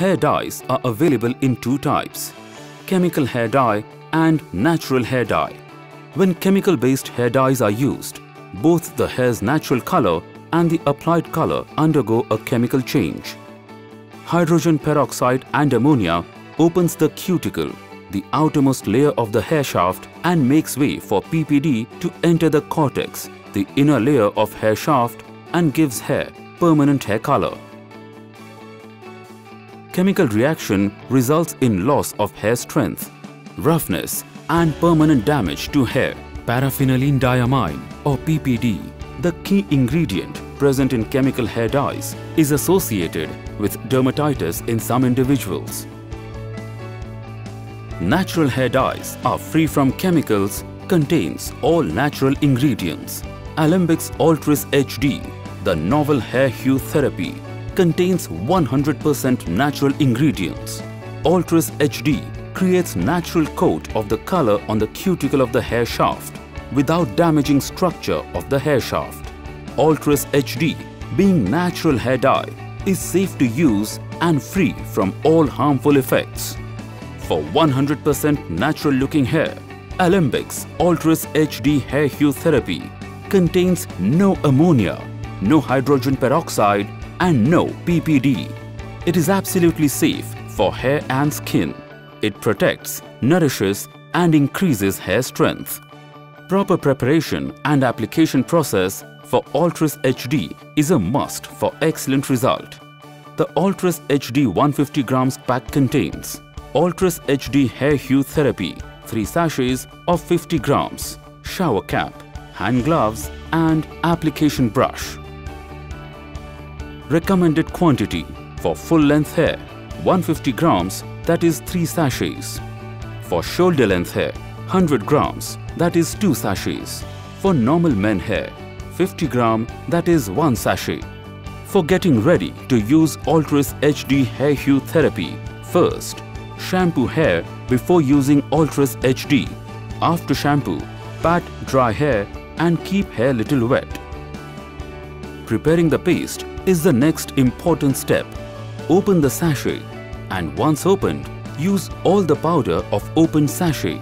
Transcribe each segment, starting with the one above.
Hair dyes are available in two types, chemical hair dye and natural hair dye. When chemical-based hair dyes are used, both the hair's natural color and the applied color undergo a chemical change. Hydrogen peroxide and ammonia opens the cuticle, the outermost layer of the hair shaft and makes way for PPD to enter the cortex, the inner layer of hair shaft and gives hair permanent hair color. Chemical reaction results in loss of hair strength, roughness and permanent damage to hair. Paraphenylene diamine or PPD, the key ingredient present in chemical hair dyes, is associated with dermatitis in some individuals. Natural hair dyes are free from chemicals, contains all natural ingredients. Alembic Altris HD, the novel hair hue therapy, contains 100% natural ingredients. Altris HD creates natural coat of the color on the cuticle of the hair shaft without damaging structure of the hair shaft. Altris HD, being natural hair dye, is safe to use and free from all harmful effects. For 100% natural looking hair, Alembic Altris HD Hair Hue Therapy contains no ammonia, no hydrogen peroxide and no PPD. It is absolutely safe for hair and skin. It protects, nourishes and increases hair strength. Proper preparation and application process for Altris HD is a must for excellent result. The Altris HD 150 grams pack contains Altris HD Hair Hue Therapy 3 sachets of 50 grams, shower cap, hand gloves and application brush. Recommended quantity for full length hair 150 grams that is 3 sachets. For shoulder length hair 100 grams that is 2 sachets. For normal men hair 50 gram that is 1 sachet. For getting ready to use Altris HD Hair Hue Therapy, first shampoo hair before using Altris HD. After shampoo, pat dry hair and keep hair little wet. Preparing the paste is the next important step. Open the sachet and once opened, use all the powder of opened sachet.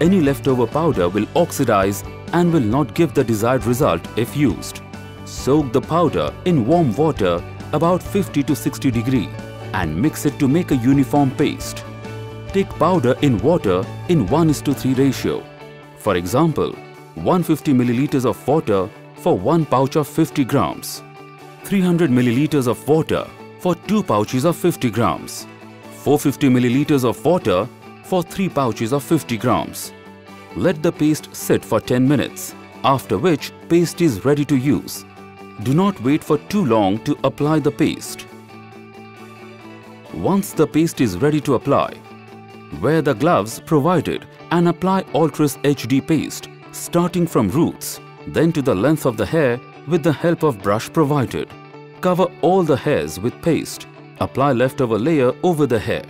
Any leftover powder will oxidize and will not give the desired result if used. Soak the powder in warm water about 50 to 60 degree and mix it to make a uniform paste. Take powder in water in 1 to 3 ratio. For example, 150 milliliters of water for 1 pouch of 50 grams. 300 milliliters of water for 2 pouches of 50 grams. 450 milliliters of water for 3 pouches of 50 grams. Let the paste sit for 10 minutes, after which paste is ready to use. Do not wait for too long to apply the paste. Once the paste is ready to apply, wear the gloves provided and apply Altris HD paste starting from roots, then to the length of the hair with the help of brush provided. Cover all the hairs with paste. Apply leftover layer over the hair.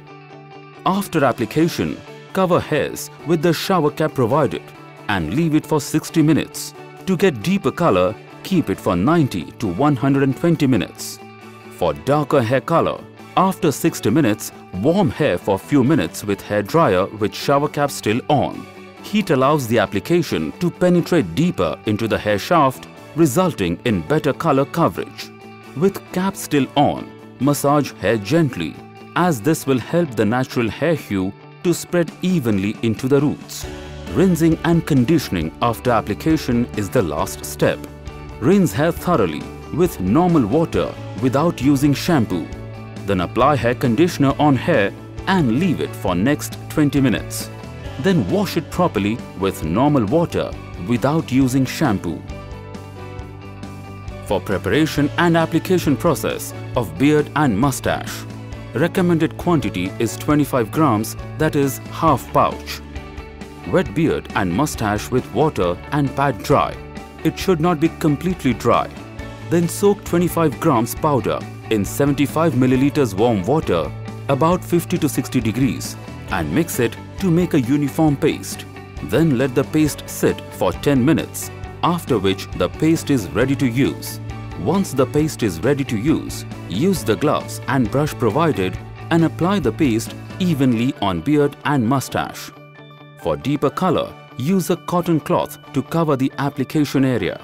After application, cover hairs with the shower cap provided and leave it for 60 minutes. To get deeper color, keep it for 90 to 120 minutes. For darker hair color, after 60 minutes, warm hair for few minutes with hair dryer with shower cap still on. Heat allows the application to penetrate deeper into the hair shaft, resulting in better color coverage. With cap still on, massage hair gently as this will help the natural hair hue to spread evenly into the roots. Rinsing and conditioning after application is the last step. Rinse hair thoroughly with normal water without using shampoo. Then apply hair conditioner on hair and leave it for next 20 minutes. Then wash it properly with normal water without using shampoo. For preparation and application process of beard and mustache, recommended quantity is 25 grams that is half pouch. Wet beard and mustache with water and pat dry. It should not be completely dry. Then soak 25 grams powder in 75 milliliters warm water about 50 to 60 degrees and mix it to make a uniform paste. Then let the paste sit for 10 minutes, after which the paste is ready to use. Once the paste is ready to use, use the gloves and brush provided and apply the paste evenly on beard and mustache. For deeper color, use a cotton cloth to cover the application area.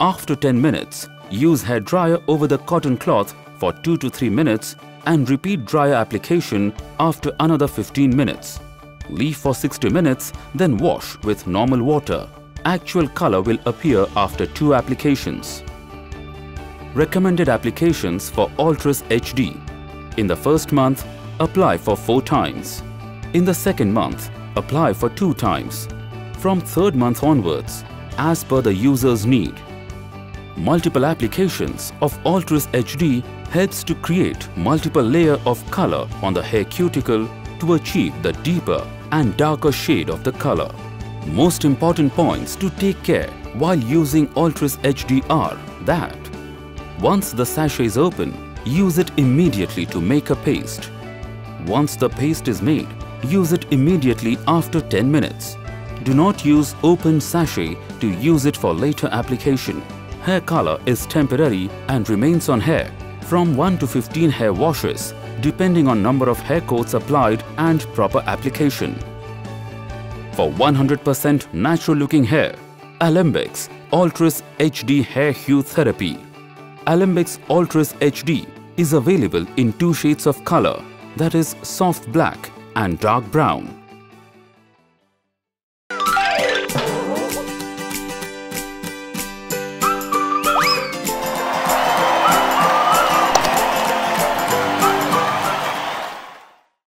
After 10 minutes, use hair dryer over the cotton cloth for 2 to 3 minutes and repeat dryer application after another 15 minutes. Leave for 60 minutes, then wash with normal water. Actual color will appear after two applications. Recommended applications for Altris HD. In the first month, apply for 4 times. In the second month, apply for 2 times. From third month onwards, as per the user's need. Multiple applications of Altris HD helps to create multiple layer of color on the hair cuticle to achieve the deeper and darker shade of the color. Most important points to take care while using Altris HDR that once the sachet is open, use it immediately to make a paste. Once the paste is made, use it immediately after 10 minutes. Do not use open sachet to use it for later application. Hair color is temporary and remains on hair from 1 to 15 hair washes depending on number of hair coats applied and proper application. For 100% natural looking hair, Alembic Altris HD Hair Hue Therapy. Alembic Altris HD is available in two shades of color that is soft black and dark brown.